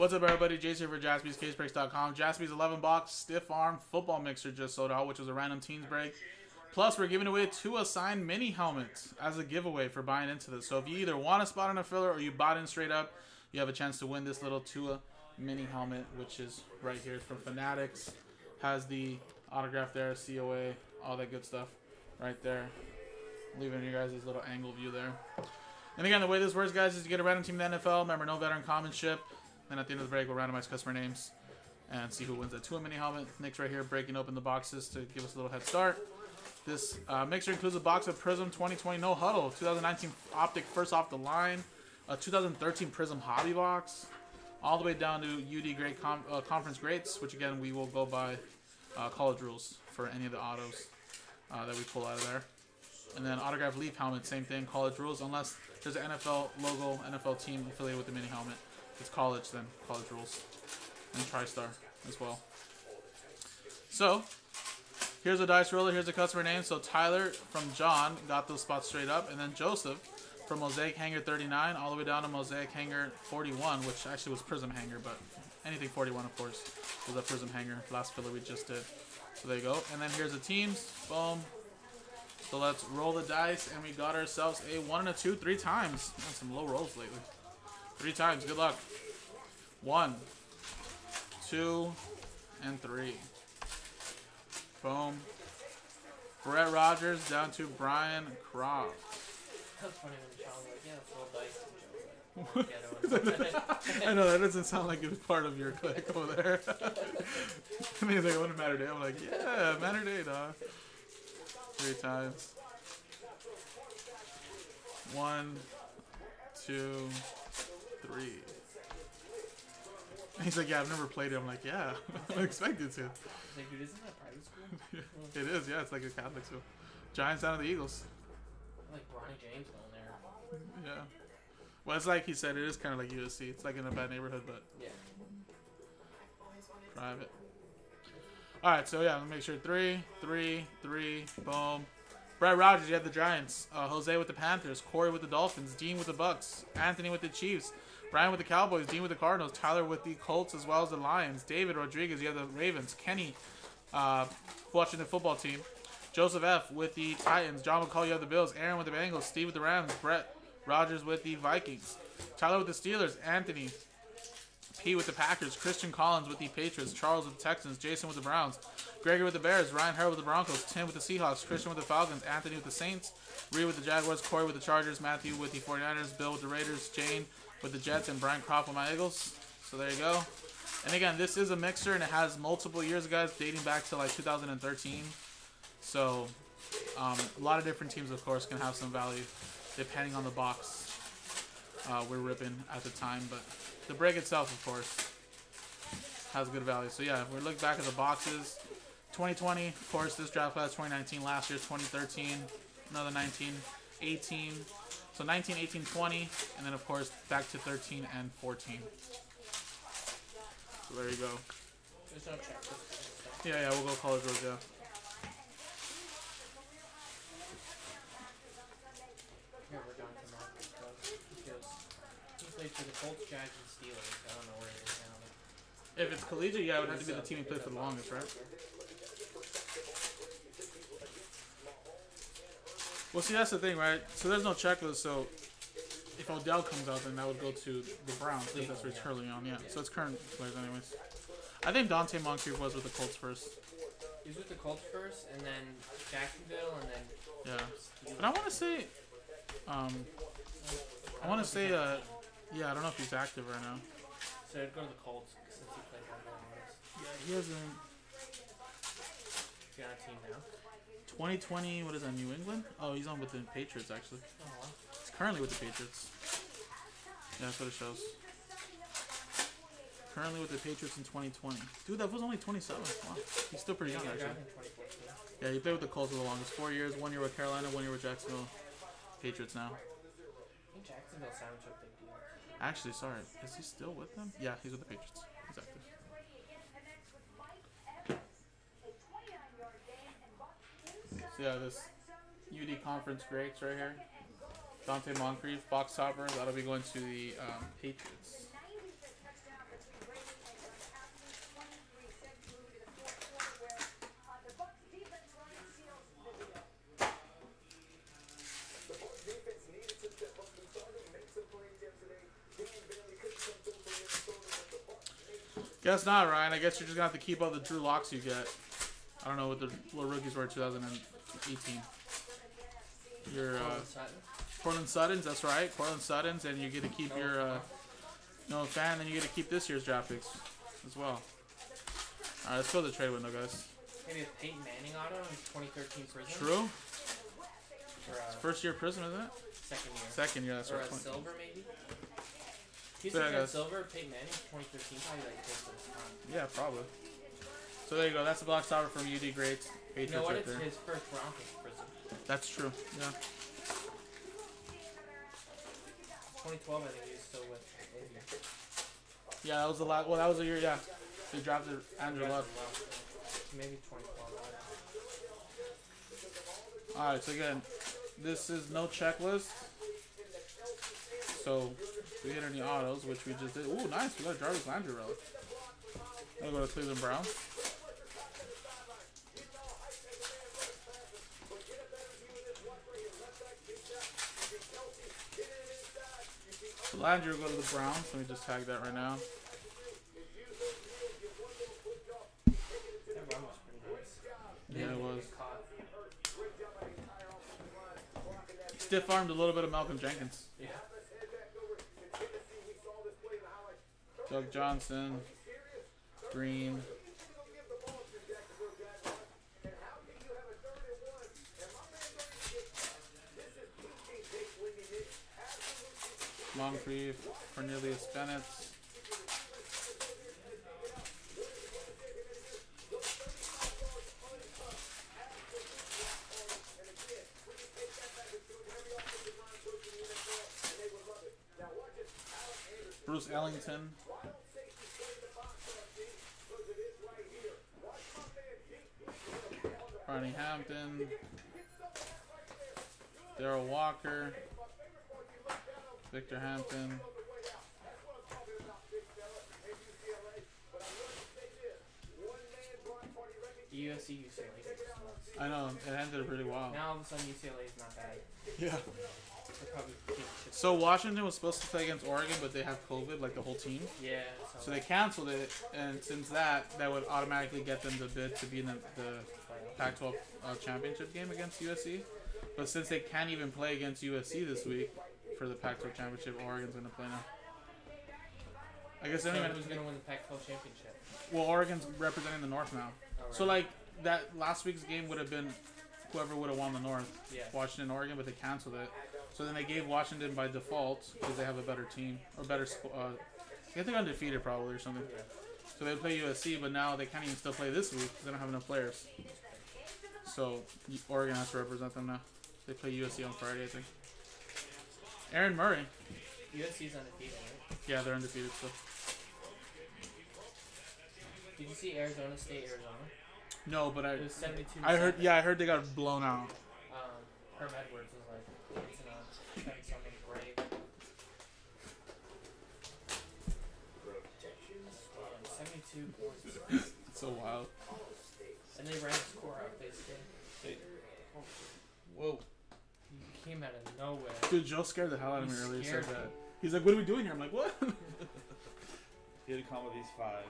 What's up, everybody? Jason here for JaspysCaseBreaks.com. Jaspys 11 box stiff arm football mixer just sold out, which was a random teams break. Plus, we're giving away Tua signed mini helmets as a giveaway for buying into this. So if you either want a spot on a filler or you bought in straight up, you have a chance to win this little Tua mini helmet, which is right here. It's from Fanatics. Has the autograph there, COA, all that good stuff right there. Leaving you guys this little angle view there. And again, the way this works, guys, is you get a random team in the NFL. Remember, no veteran common ship. Then at the end of the break, we'll randomize customer names and see who wins that Tua mini helmet. Nick's right here breaking open the boxes to give us a little head start. This uh, mixer includes a box of Prism 2020 No Huddle, 2019 Optic First Off the Line, a 2013 Prism Hobby Box, all the way down to UD Great Com uh, Conference Greats, which again we will go by uh, college rules for any of the autos uh, that we pull out of there. And then autograph leaf helmet, same thing, college rules, unless there's an NFL logo, NFL team affiliated with the mini helmet. It's college, then college rules. And TriStar as well. So, here's a dice roller, here's a customer name. So Tyler from John got those spots straight up. And then Joseph from Mosaic Hanger 39 all the way down to Mosaic Hanger 41, which actually was Prism Hanger, but anything 41, of course, was a Prism Hanger. Last filler we just did. So there you go. And then here's the teams. Boom. So let's roll the dice, and we got ourselves a one and a two three times. Some low rolls lately. Three times. Good luck. One, two, and three. Boom. Brett Rogers down to Brian Croft. That's funny when Sean's like, yeah, let's roll dice. And Joe's like, I know that doesn't sound like it's part of your clique over there. and he's like, "What a matter day?" I'm like, "Yeah, matter day, dog." Three times. One, two, three. And he's like, "Yeah, I've never played it." I'm like, "Yeah, I expected to." Like, dude, isn't that private school? it is, yeah. It's like a Catholic school. Giants down to the Eagles. Like Bronny James going there. Yeah. Well, it's like he said, it is kind of like USC. It's like in a bad neighborhood, but Yeah. private. All right, so yeah, let me make sure three, three, three, boom. Brett Rogers, you have the Giants. Uh, Jose with the Panthers. Corey with the Dolphins. Dean with the Bucks. Anthony with the Chiefs. Brian with the Cowboys. Dean with the Cardinals. Tyler with the Colts as well as the Lions. David Rodriguez, you have the Ravens. Kenny, uh, watching the football team. Joseph F with the Titans. John McCall, you have the Bills. Aaron with the Bengals. Steve with the Rams. Brett Rogers with the Vikings. Tyler with the Steelers. Anthony P with the Packers, Christian Collins with the Patriots, Charles with the Texans, Jason with the Browns, Gregory with the Bears, Ryan Hurd with the Broncos, Tim with the Seahawks, Christian with the Falcons, Anthony with the Saints, Reed with the Jaguars, Corey with the Chargers, Matthew with the 49ers, Bill with the Raiders, Jane with the Jets, and Brian Croft with my Eagles. So there you go. And again, this is a mixer and it has multiple years, guys, dating back to like 2013. So um, a lot of different teams, of course, can have some value depending on the box uh, we're ripping at the time. But the break itself, of course, has good value. So yeah, if we look back at the boxes, 2020, of course, this draft class 2019, last year 2013, another 19, 18. So 19, 18, 20, and then of course back to 13 and 14. So there you go. No. Yeah, yeah, we'll go college roads, yeah. Here we're down to Marcus stuff. Because he played for the Colts, Jags, and Steelers. I don't know where he now. If it's collegiate, yeah, it would have to be the team he played for the longest, right? Well, see, that's the thing, right? So there's no checklist. So if Odell comes out, then that would go to the Browns because that's Rich Hurley on. Yeah. So it's current players, anyways. I think Donte Moncrief was with the Colts first. He was with the Colts first, and then Jacksonville, and then Yeah. But I want to say, um, I want to say, uh, yeah, I don't know if he's active right now. So I'd go to the Colts since he played for the longest. Yeah, he hasn't. He's on a team now. 2020, what is that, New England? Oh, he's on with the Patriots, actually. He's currently with the Patriots. Yeah, that's what it shows. Currently with the Patriots in 2020. Dude, that was only 27. Wow. He's still pretty young, actually. drafted in 2014. Yeah, he played with the Colts for the longest. Four years, one year with Carolina, one year with Jacksonville. Patriots now. Jacksonville signed him to a big deal. Actually, sorry. Is he still with them? Yeah, he's with the Patriots. yeah, this UD Conference Greats right here. Donte Moncrief, box topper. That'll be going to the um, Patriots. Guess not, Ryan. I guess you're just gonna have to keep all the Drew Locks you get. I don't know what the what rookies were in 2000 and. 18. Your uh, Courtland Suttons, that's right. Courtland Suttons, and you get to keep your uh, no fan, and you get to keep this year's draft picks as well. All right, let's go to the trade window, guys. Maybe a Peyton Manning auto in 2013 Prism. True. Uh, first year Prism, isn't it? Second year. Second year, that's or right. Uh, or silver, maybe. He's so like silver, Peyton Manning, 2013, probably like this time. Yeah, probably. So there you go. That's the block stopper from UD Greats. You know what? right It's there. his first round pick Prism. That's true. Yeah. 2012, I think he was still with Indy. Yeah, that was the last. Well, that was the year. Yeah, they drafted Andrew Luck. Maybe 2012. All right. So again, this is no checklist. So we hit any autos, which we just did. Ooh, nice. We got a Jarvis Landry relic. I'll go to Cleveland Browns. Landry will go to the Browns. Let me just tag that right now. That run was pretty nice. Yeah, it was. Stiff armed a little bit of Malcolm Jenkins. Yeah. Doug Johnson, Green. Moncrief, Cornelius Bennett. Bruce Ellington. Barney Hampton. Daryl Walker. Victor Hampton. USC UCLA. I know, it ended really well. Now all of a sudden UCLA is not bad. Yeah. They're probably taking shit. So Washington was supposed to play against Oregon, but they have COVID, like the whole team. Yeah. So they canceled it, and since that, that would automatically get them the bid to be in the, the Pac-12 uh, championship game against USC. But since they can't even play against USC this week for the Pac-12 championship, Oregon's gonna play now. I guess So they who's gonna win the Pac-12 championship? Well, Oregon's representing the North now. Oh, So like that last week's game would have been whoever would have won the North, yeah. Washington, Oregon, but they canceled it. So then they gave Washington by default because they have a better team or better. Uh, I think they're undefeated probably or something. Yeah. So they play USC, but now they can't even still play this week because they don't have enough players. So Oregon has to represent them now. They play USC on Friday, I think. Aaron Murray. USC's undefeated, right? Yeah, they're undefeated still. Did you see Arizona State, Arizona? No, but I It was 72. I heard yeah I heard they got blown out. Um, Herm Edwards was like, it's not having something great. 72 points. It's so wild. And they ran the score out, basically. Whoa. He came out of nowhere. Dude, Joe scared the hell out of me earlier. Said scared that. He's like, "What are we doing here?" I'm like, "What?" He had to combo these five.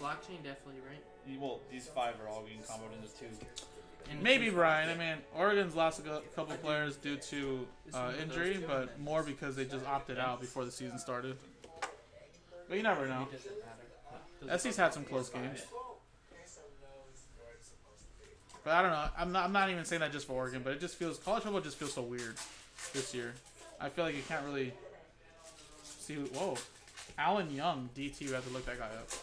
Blockchain definitely, right? You- Well, these five are all being comboed into two. And Maybe Brian. I mean, Oregon's lost a couple players due to uh, injury, but more because they just opted out before the season started. But you never know. It doesn't matter. Doesn't SC's had some close games. But I don't know. I'm not. I'm not even saying that just for Oregon, but it just feels college football just feels so weird this year. I feel like you can't really see. Who, whoa, Alan Young, DT. You have to look that guy up. Is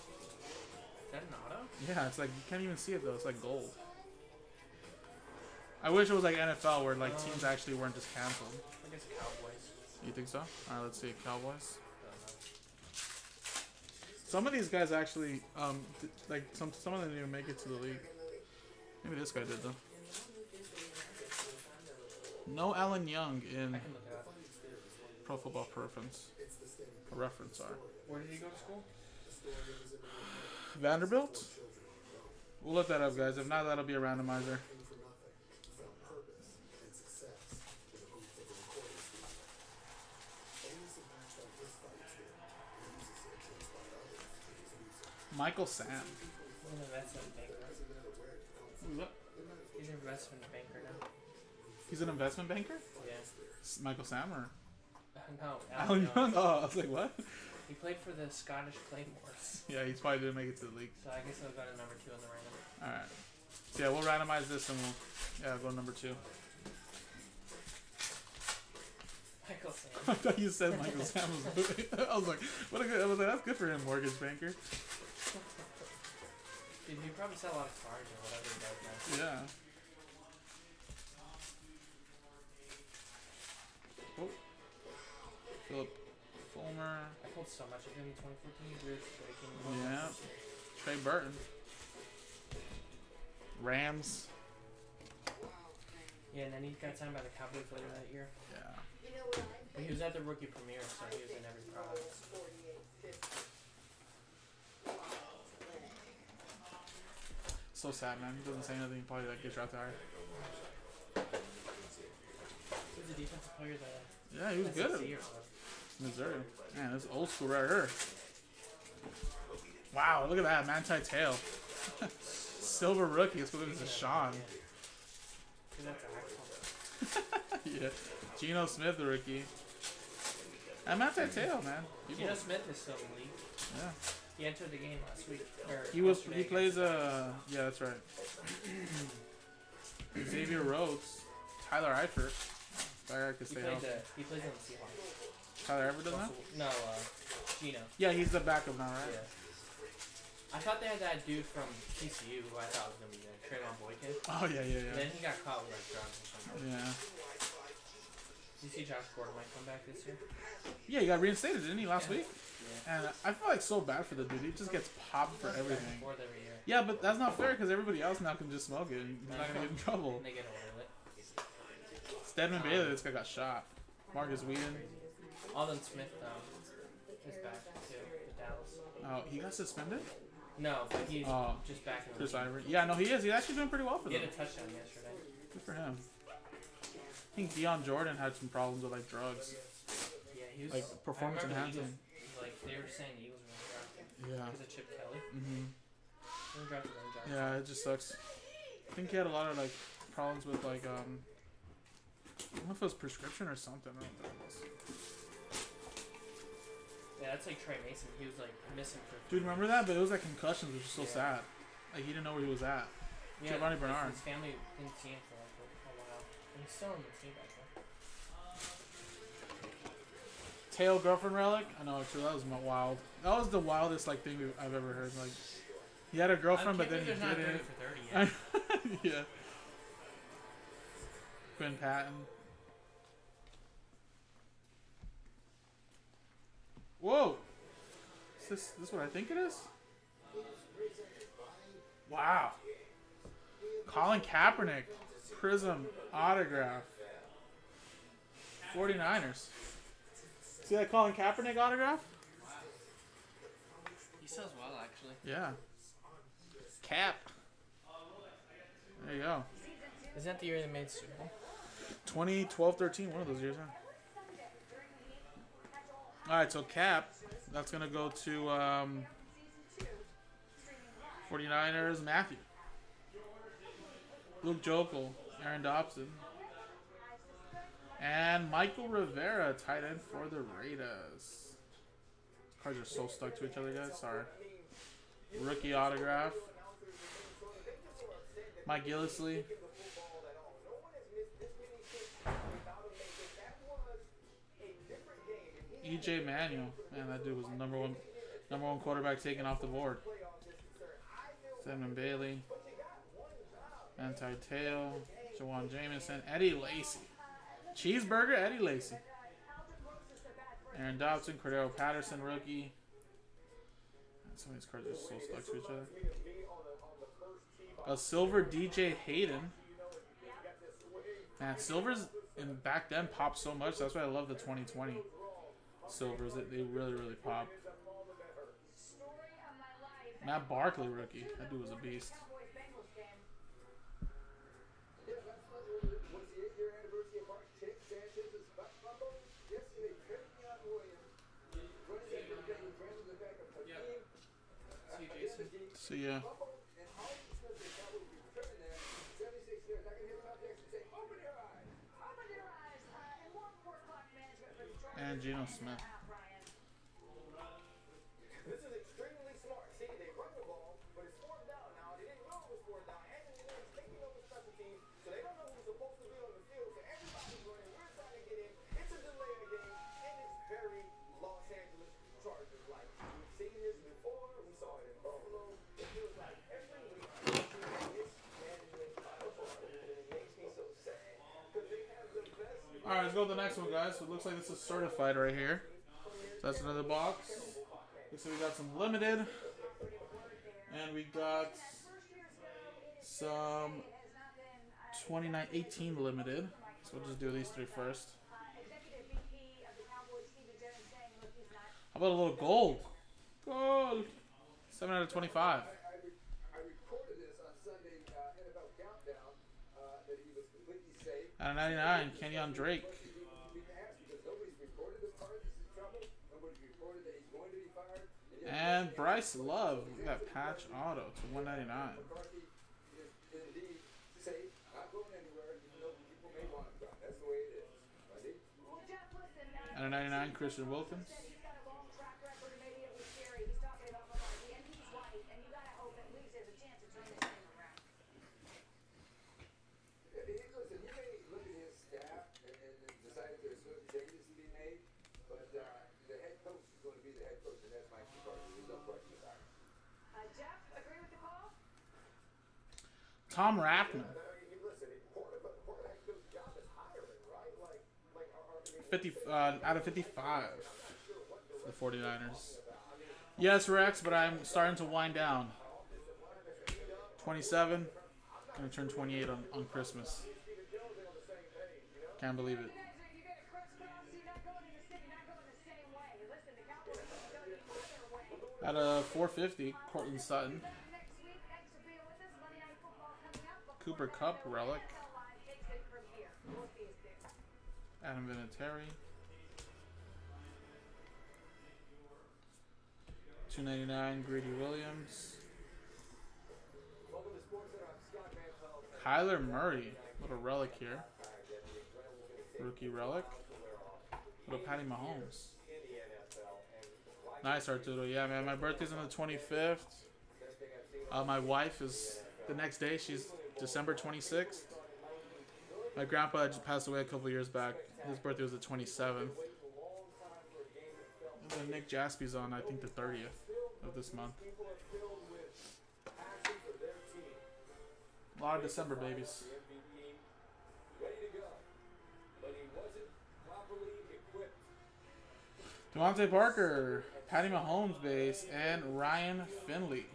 that an auto? Yeah, it's like you can't even see it though. It's like gold. I wish it was like NFL where like teams actually weren't just canceled. I guess Cowboys. You think so? All right, let's see. Cowboys. I don't know. Some of these guys actually, um, like some some of them didn't even make it to the league. Maybe this guy did though. No Alan Young in I can look it up. Pro Football Preference. A reference are Where did he go to school? Vanderbilt. We'll look that up, guys. If not, that'll be a randomizer. Michael Sam. Who's that? He's an investment banker now. He's an investment banker? Yeah. S- Michael Sam or No, Alan Alan Young? Oh, I was like, what? He played for the Scottish Claymores. Yeah, he's probably didn't make it to the league. So I guess he'll go to number two on the random. Alright. So yeah, we'll randomize this and we'll yeah, go to number two. Michael Sam. I thought you said Michael Sam was I was like, what a good I was like, that's good for him, mortgage banker. Dude, he probably sell a lot of cards or whatever he does now. Yeah. Oh. Philip Fulmer. I pulled so much of him in 2014. Weird breaking. Yeah. Trey Burton. Rams. Yeah, and then he got signed by the Cowboys later that year. Yeah. But he was at the rookie premiere, so he was in every product. So sad, man. He doesn't say anything. Probably like gets drafted higher. He was a defensive player that Yeah, he was good at SEC or so. Missouri. Man, this old school right here. Wow, look at that Manti Te'o. Silver rookie. Let's put to Sean. Yeah. Geno Smith, the rookie. And Manti Te'o, man. People- Geno Smith is still in the league. yeah. He entered the game last week. He was. He plays. Uh. Yeah, that's right. Xavier Rhodes, Tyler Eifert. That guy could He played the. He plays on the Seahawks. Tyler Eifert does that? No, uh, Geno. Yeah, he's the backup now, right? Yeah. I thought they had that dude from TCU who I thought was gonna be there, Trevone Boykin. Oh yeah, yeah, And yeah. then he got caught with like drugs or something. Yeah. You see Josh Gordon might come back this year? Yeah, he got reinstated, didn't he, last Yeah. week? Yeah. And I feel like so bad for the dude. He just gets popped for everything. Every. Yeah, but that's not fair because everybody else now can just smoke it. and He's not gonna get in trouble. And they get away with it. Stedman Bailey, um, this guy got shot. Markus Wheaton. Aldon Smith though is back too Dallas. Oh, he got suspended. No, but he's Oh. just back in the Chris. Ivory. Yeah, no, he is. He's actually doing pretty well for He them. had a touchdown yesterday. Good for him. I think Dion Jordan had some problems with like drugs. Yeah, he was Like, performance I remember the enhancing. Eagles, Like they were saying, the Eagles were gonna draft him Yeah. because of Chip Kelly. Mhm. They were drafted Lane Johnson. Yeah, it just sucks. I think he had a lot of like problems with like um. I don't know if it was prescription or something. I don't know what that was. Yeah, that's like Tre Mason. He was like missing for. Dude, remember that? But it was like concussions, which is so Yeah. sad. Like he didn't know where he was at. Yeah, Giovanni because Bernard. His family didn't see him for he's still in the back there. Te'o girlfriend relic. I know, true. That was mo- wild. That was the wildest like thing I've ever heard. Like, he had a girlfriend, but then he didn't. not 30 for 30 yeah. Quinn Patton. Whoa! Is this this what I think it is? Wow. Colin Kaepernick, Prism autograph. 49ers. See that Colin Kaepernick autograph? He sells well, actually. Yeah. Cap. There you go. Isn't that the year they made Super Bowl? 2012, 13, one of those years, huh? All right, so Cap, that's gonna go to um, 49ers. Matthew, Luke Joeckel, Aaron Dobson, and Michael Rivera, tight end for the Raiders. Cards are so stuck to each other, guys. Sorry. Rookie autograph. Mike Gillislee. EJ Manuel, man, that dude was the number one, number one quarterback taken off the board. Stedman Bailey, Manti Te'o, Jawan Jamison, Eddie Lacy, Cheeseburger, Eddie Lacy, Aaron Dobson, Cordarrelle Patterson, rookie. Uh, some of these cards are so stuck to each other. A silver DJ Hayden. Man, silvers and back then popped so much. That's why I love the 2020 silvers. They really, really pop. Matt Barkley rookie. That dude was a beast. So yeah. And Geno Smith. Best. All right, let's go to the next one, guys. So it looks like this is certified right here. So that's another box. Looks like we got some limited, and we got some 29 18 limited. So we'll just do these three first. How about a little gold? Gold. Seven out of 25. I, re- I recorded this on Sunday uh, NFL Countdown uh, that he was completely safe. Out of 99, Kenyan Drake. And Bryce Love. Look at that patch auto to 199. McCarthy is indeed safe, not going anywhere. Even though people may want him gone. That's the way it is. Right? Out of 99, Christian Wilkins. He- he- Listen, he may look at his staff and, and decide there's certain changes to be made, but uh, the head coach is going to be the head coach, and that's Mike McCarthy. There's no question about it. Jeff, agree with the call? Tom Rathman. I mean, listen, quarterback, quarterback coach job is hiring, right? Like, like, are, are, I mean, 50 uh, out of 55 for the 49ers. Yes, Rex, but I'm starting to wind down. 27. Gonna turn 28 on, on Christmas. Can't believe it. Get a crisscross, you're not see Cup relic. Adam Vinatieri. 299, Greedy Williams. Kyler Murray. Little relic here. Rookie relic. Little Patty Mahomes. Nice, Arturo. Yeah, man. My birthday's on the 25th. Uh, my wife is the next day. She's December 26th. My grandpa just passed away a couple years back. His birthday was the 27th. And then Nick Jaspy's on, I think, the 30th of this month. A lot of December babies. DeVante Parker, Patty Mahomes base, and Ryan Finley.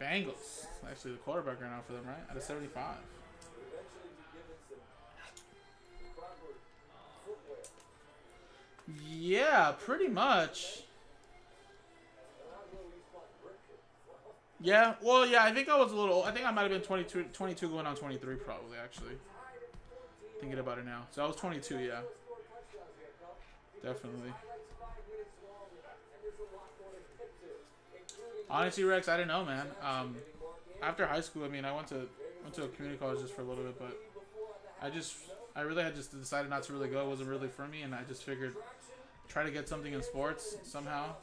Bengals. Actually, the quarterback right now for them, right? Out of 75. Eventually, be given some proper footwear. Yeah, pretty much. Yeah, well, yeah, I think I was a little. I think I might have been 22, 22 going on 23, probably, actually. Thinking about it now. So I was 22, yeah. Definitely. Honestly, Rex, I didn't know, man. Um, after high school, I mean, I went to went to a community college just for a little bit, but I just, I really had just decided not to really go. It wasn't really for me, and I just figured try to get something in sports somehow.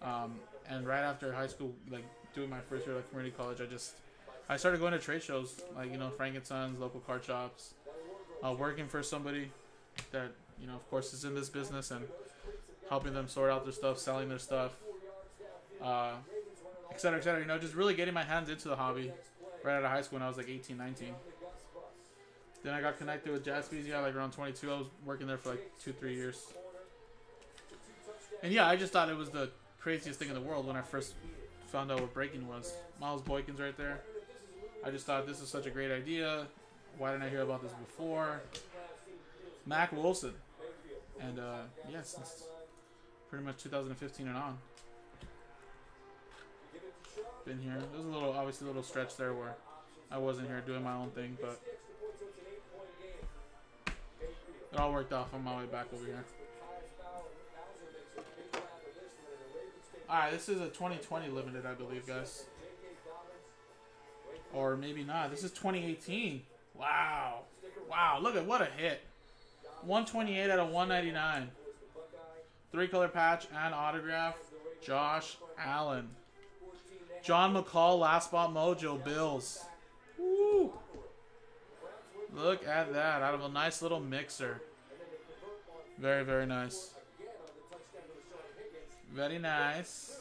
Um, and right after high school, like doing my first year at community college, I just I started going to trade shows, like you know Frankensons, local card shops, uh, working for somebody that you know, of course, is in this business and helping them sort out their stuff, selling their stuff, uh, et cetera, et cetera. You know, just really getting my hands into the hobby right out of high school when I was like 18, 19. Then I got connected with Jaspy's, yeah, like around 22. I was working there for like two, three years. And yeah, I just thought it was the craziest thing in the world when I first found out what breaking was. Miles Boykins right there. I just thought this is such a great idea. Why didn't I hear about this before? Mac Wilson. And uh, yeah, since pretty much 2015 and on. Been here. There's a little, obviously, a little stretch there where I wasn't here doing my own thing, but it all worked off on my way back over here. Alright, this is a 2020 limited, I believe, guys. Or maybe not. This is 2018. Wow. Wow, look at what a hit. 128 out of 199. Three color patch and autograph. Josh Allen. John McCall, last spot mojo, Bills. Woo. Look at that. Out of a nice little mixer. Very, very nice. Very nice.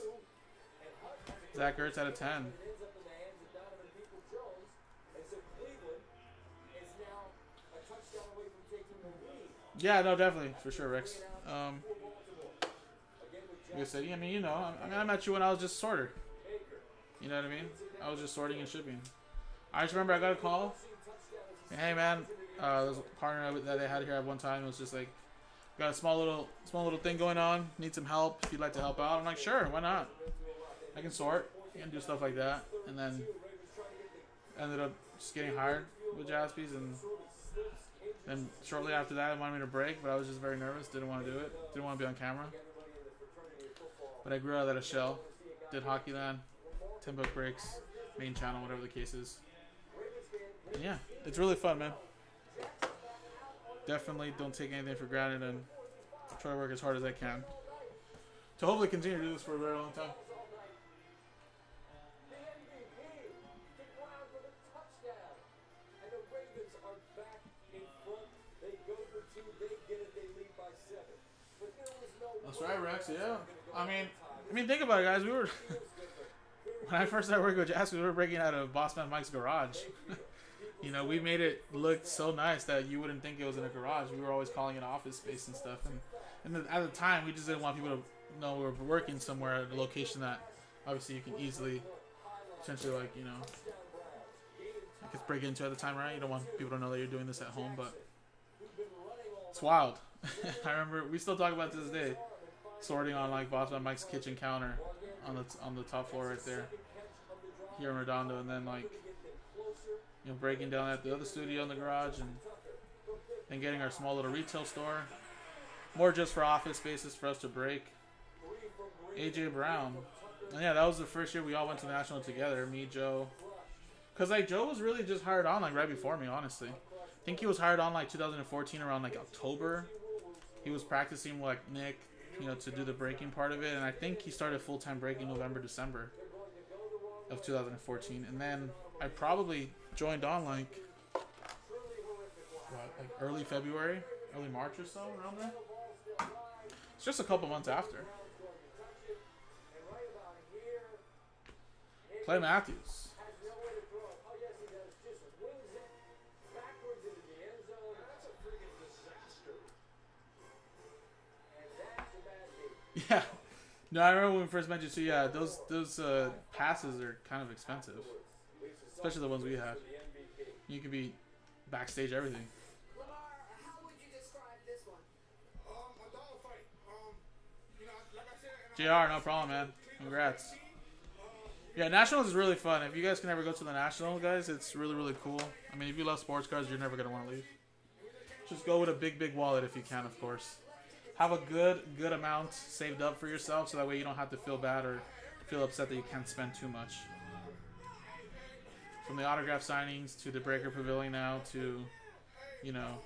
Zach Ertz out of 10. ends up in the hands of Donovan People Jones, and so Cleveland is now a touchdown away from taking the lead. Yeah, no, definitely. For sure, Rex. Um, like I said, I mean, you know, I, I met you when I was just sorter. You know what I mean? I was just sorting and shipping. I just remember I got a call. Hey, man, uh, there's a partner that they had here at one time. It was just like, got a small little, small little thing going on. Need some help. If you'd like to help out, I'm like, sure, why not? I can sort and do stuff like that. And then ended up just getting hired with Jaspys, and then shortly after that, they wanted me to break, but I was just very nervous. Didn't want to do it. Didn't want to be on camera. But I grew out of that shell. Did Hockey Land, 10 book breaks, main channel, whatever the case is. And yeah, it's really fun, man. Definitely don't take anything for granted and try to work as hard as I can to hopefully continue to do this for a very long time. Oh, That's right, Rex. Yeah. I mean, I mean, think about it, guys. We were when I first started working with Jasper, we were breaking out of Bossman Mike's garage. you know, we made it look so nice that you wouldn't think it was in a garage. We were always calling it office space and stuff. And and at the time, we just didn't want people to know we were working somewhere at a location that obviously you can easily, essentially, like you know, I guess break into at the time, right? You don't want people to know that you're doing this at home, but it's wild. I remember we still talk about this day sorting on like Bossman Mike's kitchen counter on the on the top floor right there here in Redondo, and then like you know breaking down at the other studio in the garage, and then getting our small little retail store, more just for office spaces for us to break. AJ Brown, and yeah, that was the first year we all went to national together. Me, Joe, because like Joe was really just hired on like right before me, honestly. I think he was hired on like 2014 around like October. He was practicing with, like Nick, you know, to do the breaking part of it, and I think he started full time breaking November, December of 2014, and then I probably joined on like what, like early February, early March or so, around there. It's just a couple months after. Clay Matthews. Yeah. No, I remember when we first mentioned. So yeah, those those uh, passes are kind of expensive, especially the ones we have. You could be backstage everything. Jr. No problem, man. Congrats. Yeah, Nationals is really fun. If you guys can ever go to the National, guys, it's really really cool. I mean, if you love sports cars, you're never gonna want to leave. Just go with a big big wallet if you can, of course. Have a good good amount saved up for yourself, so that way you don't have to feel bad or feel upset that you can't spend too much. From the autograph signings to the Breaker Pavilion now to, you know,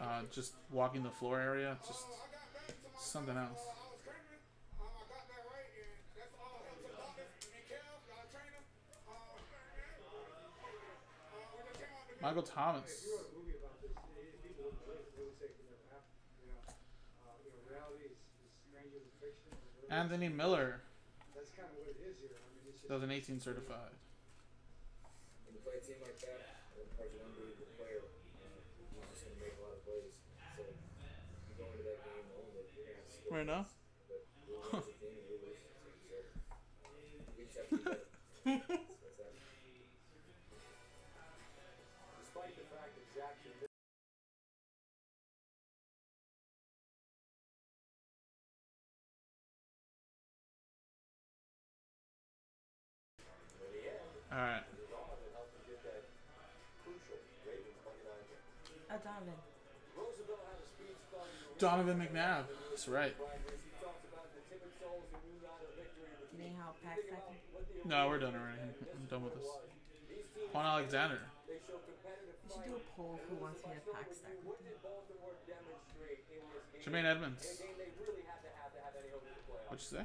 uh, just walking the floor area, just something else. Michael was training. Um, I got that right, and that's all. So, uh, and Kev, uh, trainer. Uh, uh, when they came out the Michael Thomas. movie about this. These people look really, really sick in their app. You know, uh, you know, reality is, is stranger than fiction. or whatever. Anthony Miller, That's kind of what it is here. I mean, it's just 2018 certified. When you play a team like that, and Park's an unbelievable player, uh, he's just gonna make a lot of plays. So you go into that game knowing that you're gonna have to Right now? but we'll lose the game, we'll lose. So we just have to be better. Right. Uh, Donovan. Roosevelt had a speech starting to Donovan McNabb. That's right. practice. He talks about the timid souls who knew not a victory. Nahal Pack second. No, we're done already. I'm done with this. Juan Alexander. They show competitive We should do a poll who wants me to pack stack with What you. did Baltimore demonstrate in this game? Jermaine Edmonds. A game they really had to have to have any hope in the playoffs. What'd you say?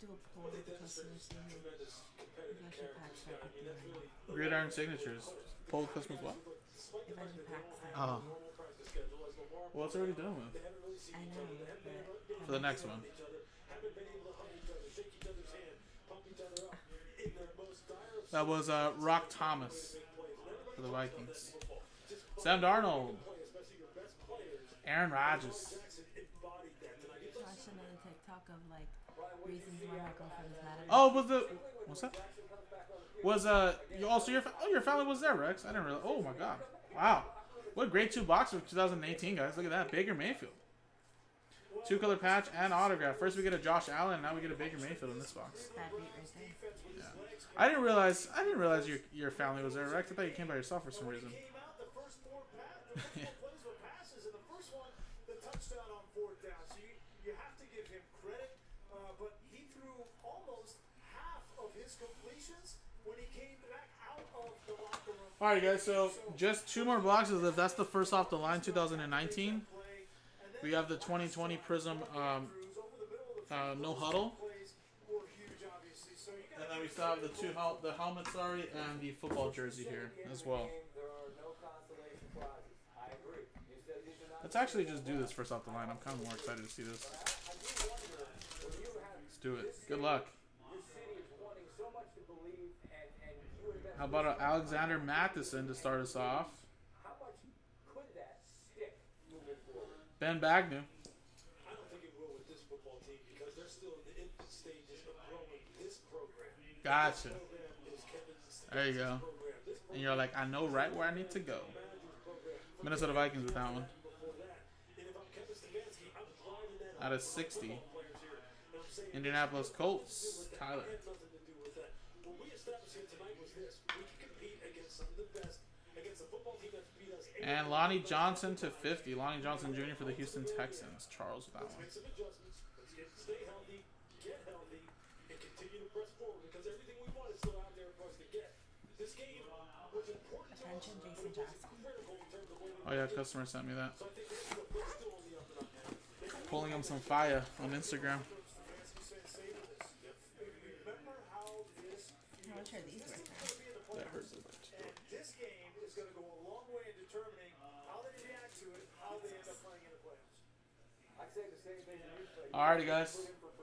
We should do a poll with the customers see who who I should pack stack with you. Gridiron signatures. Poll customers what? If I should pack Oh. with. Well, it's already done with. I know, but For the next one. That was uh, Roc Thomas for the Vikings. Sam Darnold. Aaron Rodgers. watch another TikTok of like reasons why my girlfriend is mad at me. Oh, was the what's that? Was uh you also your oh your family was there, Rex? I didn't realize. Oh my god, wow, what great two boxes for 2018, guys. Look at that, Baker Mayfield, two color patch and autograph. First we get a Josh Allen, and now we get a Baker Mayfield in this box. Bad beat right there. I didn't realize I didn't realize your your family was there, Rex. I thought you came by yourself for some reason. locker. All right, guys. So just two more boxes. If that's the first off the line, 2019. Play, and then We have the 2020 Prism um, uh, no huddle. And then we still have the two hel- the helmet, sorry, and the football jersey here as well. Let's actually just do this first off the line. I'm kind of more excited to see this. Let's do it. Good luck. your city is wanting so much to believe, and and you invest. How about Alexander Mattison to start us off? How much could that stick moving forward? Ben Bagnew. I don't think it will with this football team because they're still in the infant stages of growing this program. Gotcha. Program There you go. And you're like, I know right where I need to go. Minnesota Vikings with that one. before that. And if I'm Kevin Stefanski, I'm driving that Out of 60. players here. And I'm saying Indianapolis Colts. Tyler. And Lonnie Johnson to 50. Lonnie Johnson Jr. for the Houston Texans. Charles with that one. Make some adjustments. Stay healthy, get healthy, and continue to press forward because everything we want is still out there for us to get. This game was important to us, Attention, Jason Jackson. critical in terms of winning. Oh yeah, customer sent me that. So I think this is what we're still on the up and up. Maybe Pulling him some fire on Instagram. Stefanski said, say to how much are these worth? That hurts a bit. and this game is going to go a long way in determining how they react to it, how they end up playing in the playoffs. I say the same thing. Alrighty, guys.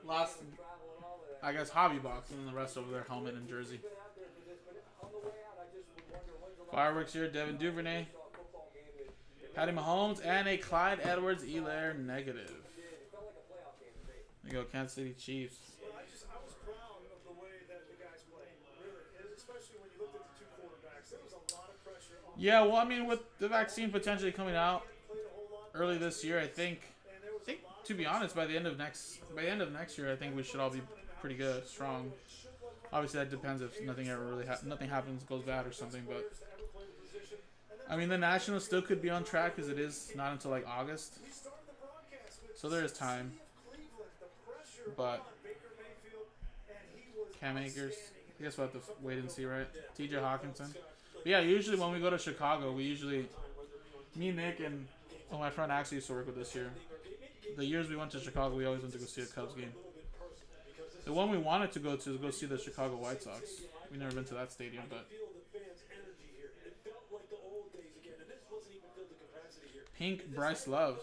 Last, Travel and all of that. I guess, hobby box, and then the rest over there, helmet and jersey. Been out there for this, but on the way out, I just would wonder when's the last Fireworks here, Devin Duvernay, time you saw a football game that Patty Mahomes, and a Clyde Edwards-Helaire negative. did. It felt like a playoff game to me. There you go, Kansas City Chiefs. Well, I just I was proud of the way that the guys played, really, and especially when you looked at the two quarterbacks. There was a lot of pressure on. Yeah, well, I mean, with the vaccine potentially coming out early this year, I think. I think, to be honest, by the end of next, by the end of next year, I think we should all be pretty good, strong. Obviously, that depends if nothing ever really ha- nothing happens, goes bad or something. But I mean, the Nationals still could be on track because it is not until like August, so there is time. But- Cam Akers. I guess we'll have to wait and see, right? T.J. Hockenson. Yeah, usually when we go to Chicago, we usually, me, Nick, and well, my friend actually used to work with this year. The years we went to Chicago, we always went to go see a Cubs game. The one we wanted to go to is go see the Chicago White Sox. We've never been to that stadium, but here. Here. Pink Bryce Love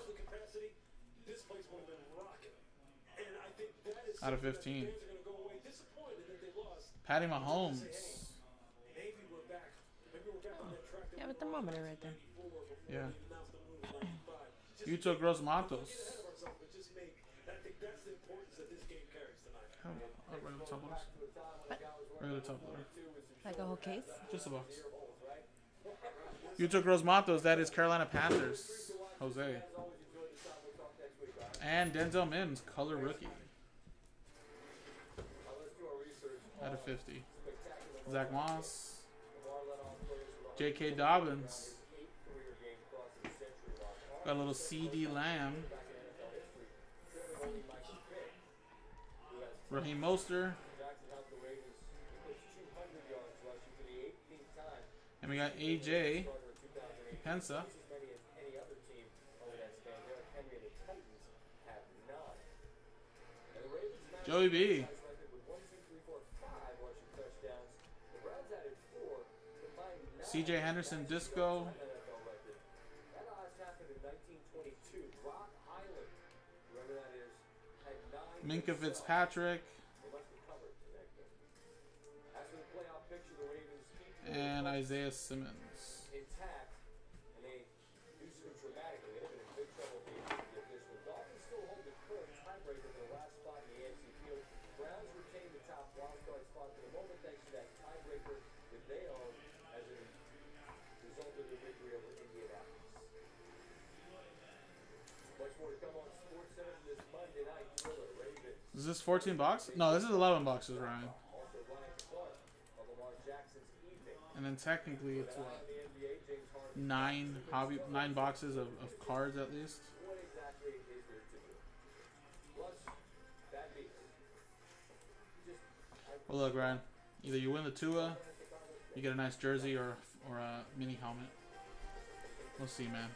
out of 15. that fans are going to go away disappointed that they lost. Patty Mahomes. Maybe we're back. Maybe we're back on that track that Yeah, with thermometer right there. we were before Yeah. they announced the move in 95. Just Yetur Gross-Matos. ahead of ourselves, but just. I think that's the importance that this game carries tonight. Oh, right on the top letters. Right on the top letter. Like a whole case? Just a box. Yetur Gross-Matos. That is Carolina Panthers. Jose. And Denzel Mims, color rookie. Out of 50. Zach Moss. J.K. Dobbins. Got a little CeeDee Lamb. Raheem Mostert. And we got AJ starter in 2008. Pensa. Just as playoff Henderson Disco. Ravens keep And Isaiah Simmons. Is this 14 boxes? No, this is 11 boxes, Ryan. And then technically it's what? Nine hobby, nine boxes of, of cards at least. Well, look, Ryan. Either you win the Tua, you get a nice jersey, or or a mini helmet. We'll see, man.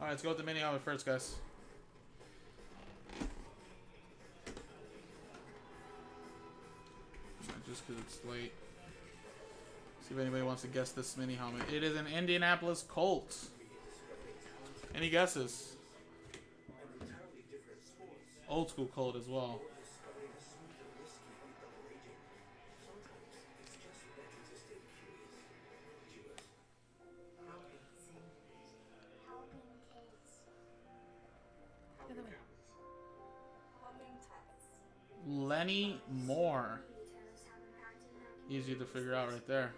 All right, let's go with the mini helmet first, guys. Just because it's late. See if anybody wants to guess this mini helmet. It is an Indianapolis Colts. Any guesses? Old school Colt as well. Lenny Moore. Easy to figure out right there.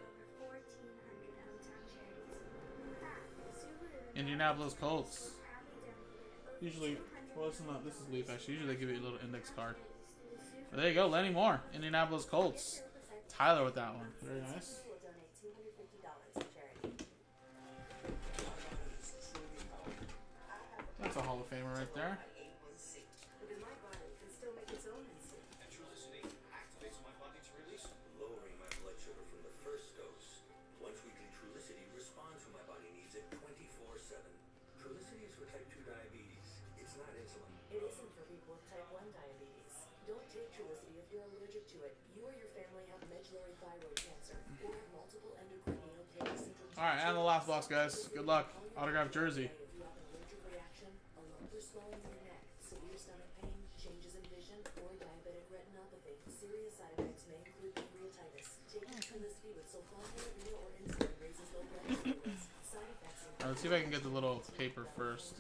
Indianapolis Colts. Usually, well, this is not. This is Leaf actually. Usually they give you a little index card. But there you go, Lenny Moore, Indianapolis Colts. Tyler with that one. Very nice. Famer right there. lowering my blood sugar from the first dose. Once weekly Trulicity responds when my body needs it 24-7. Trulicity is for type 2 diabetes. It's not insulin. It isn't for people with type 1 diabetes. Don't take Trulicity if you're allergic to it. You or your family have medullary thyroid cancer or have multiple endocrine neoplasia. All right, and the last box, guys. Good luck. Autograph jersey. See if I can get the little paper first.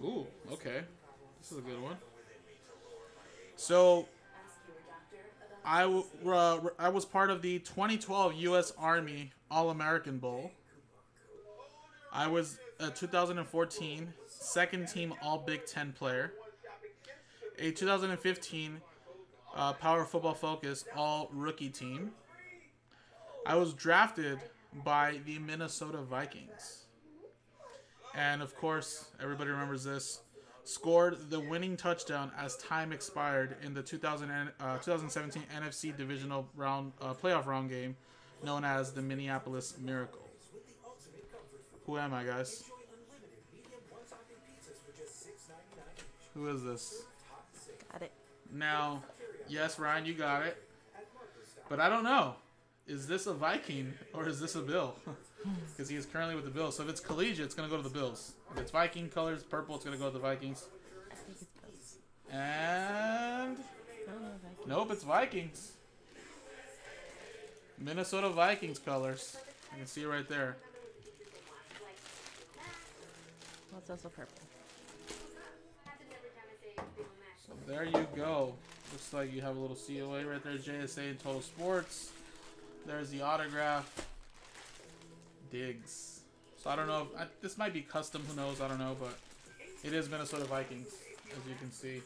Ooh, okay. This is a good one. So I, uh, I was part of the 2012 U.S. Army All American Bowl. I was a 2014 second team All Big Ten player. A 2015 uh, Pro Football Focus All Rookie team. I was drafted by the Minnesota Vikings. And of course, everybody remembers this. Scored the winning touchdown as time expired in the 2000 uh, 2017 NFC Divisional Round uh, Playoff Round game, known as the Minneapolis Miracle. Who am I, guys? Who is this? Got it. Now, yes, Ryan, you got it. But I don't know. Is this a Viking or is this a Bill? Because he is currently with the Bills. So if it's collegiate, it's going to go to the Bills. If it's Viking colors, purple, it's going to go to the Vikings. I think it's Bills. And No, no, Vikings. nope, it's Vikings. Minnesota Vikings colors. You can see it right there. Well, it's also purple. So there you go. Looks like you have a little COA right there, JSA and Total Sports. There's the autograph. Diggs. So I don't know if I, this might be custom. Who knows? I don't know, but it is Minnesota Vikings, as you can see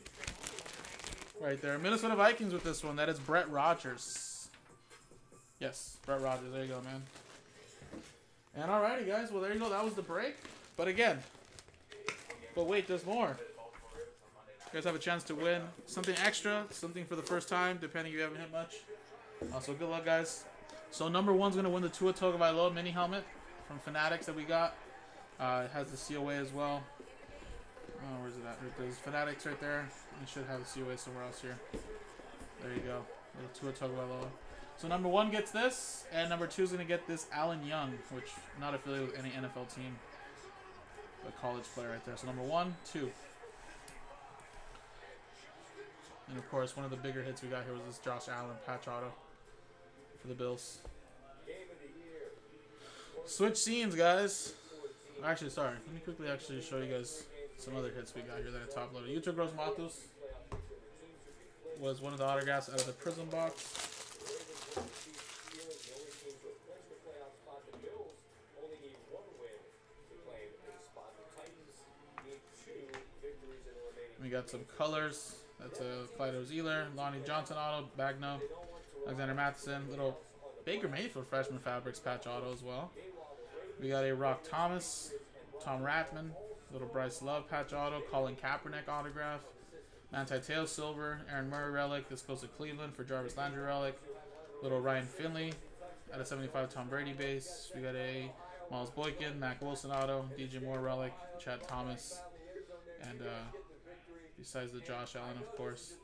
right there. Minnesota Vikings with this one. That is Brett Rogers. Yes, Brett Rogers. There you go, man. And alrighty, guys. Well, there you go. That was the break. But again, but wait, there's more. You guys have a chance to win something extra, something for the first time, depending if you haven't hit much. Uh, so good luck, guys. So number one's gonna win the Tua Tagovailoa mini helmet from Fanatics that we got. Uh, it has the COA as well. Oh, where's it at? There's Fanatics right there. It should have the COA somewhere else here. There you go. Little Tua Tagovailoa. So number one gets this, and number two is gonna get this Alan Young, which not affiliated with any NFL team, a college player right there. So number one, two. And of course, one of the bigger hits we got here was this Josh Allen patch auto for the Bills. Switch scenes, guys. Actually, sorry. Let me quickly actually show you guys some other hits we got here that I top loaded. Yetur Gross-Matos was one of the autographs out of the Prism box. We got some colors. That's a Clyde Zealer, Lonnie Johnson auto, Bagno, Alexander Mattison, little Baker Mayfield for freshman fabrics patch auto as well. We got a Roc Thomas, Tom Ratman, little Bryce Love patch auto, Colin Kaepernick autograph, Manti Te'o silver, Aaron Murray relic. This goes to Cleveland for Jarvis Landry relic. Little Ryan Finley at a 75 Tom Brady base. We got a Miles Boykin, Mack Wilson auto, DJ Moore relic, Chad Thomas, and uh, besides the Josh Allen, of course,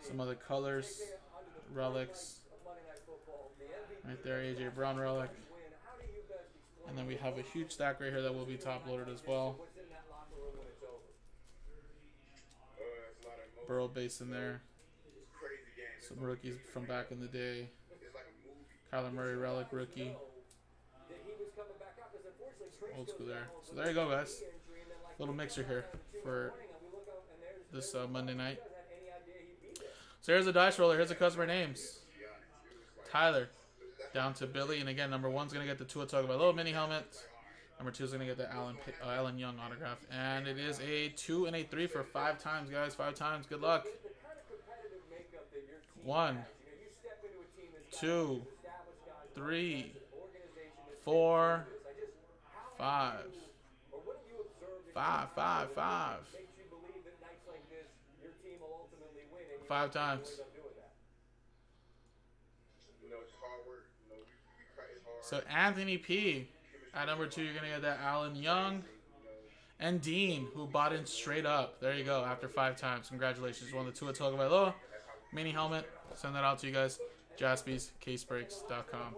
some other colors, relics. Right there, AJ Brown relic. And then we have a huge stack right here that will be top loaded as well. Burrow base in there. Some rookies from back in the day. Kyler Murray relic rookie. Old school there. So there you go, guys. Little mixer here for this uh, Monday night. So here's the dice roller. Here's the customer names. Tyler, down to Billy, and again, number one's gonna get the Tua Tagovailoa mini helmet. Number two is gonna get the Alan uh, Alan Young autograph, and it is a two and a three for five times, guys. Five times. Good luck. One, two, three, four, five, five, five, five. Five times. So Anthony P. At number two, you're gonna get that Alan Young and Dean, who bought in straight up. There you go. After five times, congratulations. Won the Tua Tagovailoa mini helmet. Send that out to you guys. JaspysCaseBreaks.com.